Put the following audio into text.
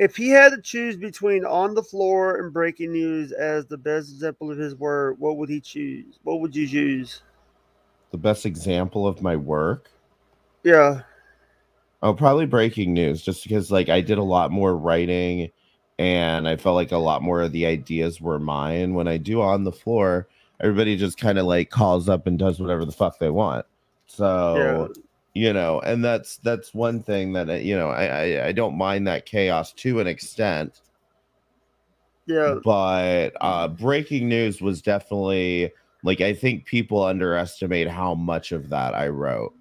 if he had to choose between on the floor and breaking news as the best example of his work, what would he choose? What would you choose? The best example of my work. Yeah. Oh, probably breaking news, just because like I did a lot more writing and I felt like a lot more of the ideas were mine. When I do on the floor, everybody just kind of like calls up and does whatever the fuck they want. So yeah. You know, and that's that's one thing that uh, you know I, I I don't mind that chaos to an extent. Yeah, but uh, breaking news was definitely like I think people underestimate how much of that I wrote